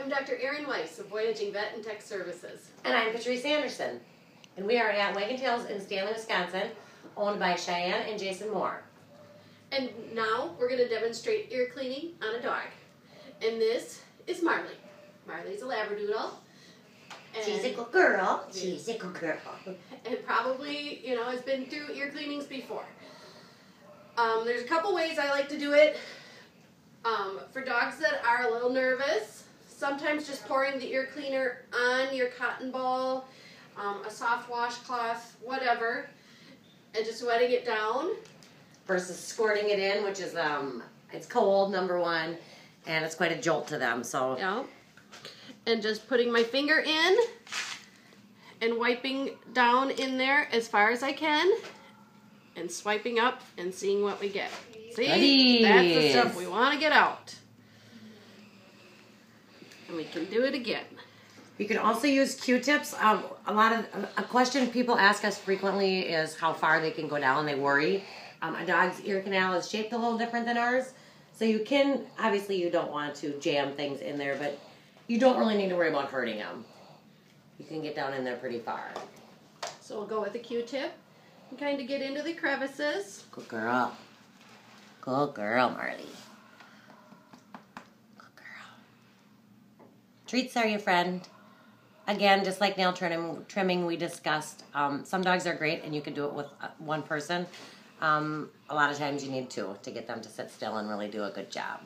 I'm Dr. Erin Weiss of Voyaging Vet and Tech Services. And I'm Patrice Anderson. And we are at Wagon Tails in Stanley, Wisconsin, owned by Cheyenne and Jason Moore. And now we're going to demonstrate ear cleaning on a dog. And this is Marley. Marley's a Labradoodle. And, She's a good girl. She's a good girl. and probably, you know, has been through ear cleanings before. Um, there's a couple ways I like to do it. Um, for dogs that are a little nervous, sometimes just pouring the ear cleaner on your cotton ball, um, a soft washcloth, whatever, and just wetting it down. Versus squirting it in, which is, um, it's cold, number one, and it's quite a jolt to them. So, Yeah. And just putting my finger in and wiping down in there as far as I can and swiping up and seeing what we get. See? Goodies. That's the stuff we want to get out. And we can do it again. You can also use Q-tips. Um, a lot of a question people ask us frequently is how far they can go down. They worry. Um, a dog's ear canal is shaped a little different than ours, so you can obviously you don't want to jam things in there, but you don't really need to worry about hurting them. You can get down in there pretty far. So we'll go with the Q-tip and kind of get into the crevices. Good girl. Good girl, Marley. Good girl. Treats are your friend. Again, just like nail trimming, trimming we discussed, um, some dogs are great and you can do it with uh, one person. Um, a lot of times you need two to get them to sit still and really do a good job.